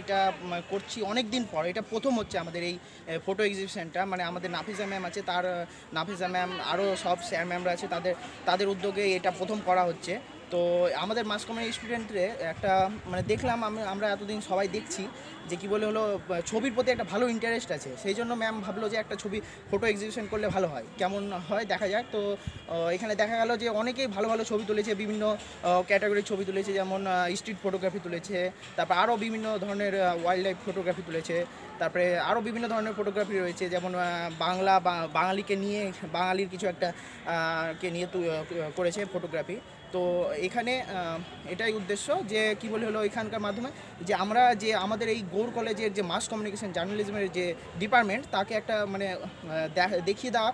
এটা করছি অনেক দিন পর। এটা প্রথম হচ্ছে আমাদের এই ফটো এক্সিবিশনটা মানে আমাদের নাফিজা ম্যাম আছে, তার নাফিজা ম্যাম আরও সব স্যার ম্যামরা আছে, তাদের তাদের উদ্যোগে এটা প্রথম করা হচ্ছে। তো আমাদের মাস কমিউনিটি স্টুডেন্টরে একটা মানে দেখলাম আমি, আমরা এতদিন সবাই দেখছি যে কি বলে হলো ছবির প্রতি একটা ভালো ইন্টারেস্ট আছে। সেই জন্য ম্যাম ভাবলো যে একটা ছবি ফটো এক্সিবিশন করলে ভালো হয়। কেমন হয় দেখা যাক। তো এখানে দেখা গেল যে অনেকেই ভালো ভালো ছবি তুলেছে, বিভিন্ন ক্যাটাগরির ছবি তুলেছে, যেমন স্ট্রিট ফটোগ্রাফি তুলেছে, তারপর আরও বিভিন্ন ধরনের ওয়াইল্ড লাইফ ফটোগ্রাফি তুলেছে। তারপরে আরও বিভিন্ন ধরনের ফটোগ্রাফি রয়েছে, যেমন বাংলা বাঙালিকে নিয়ে, বাঙালির কিছু একটা কে নিয়ে করেছে ফটোগ্রাফি তো এখানে এটাই উদ্দেশ্য যে, কি বলে হলো এখানকার মাধ্যমে? যে আমরা যে আমাদের এই গৌর কলেজের যে মাস কমিউনিকেশন জার্নালিজমের যে ডিপার্টমেন্ট তাকে একটা মানে দেখিয়ে দেওয়া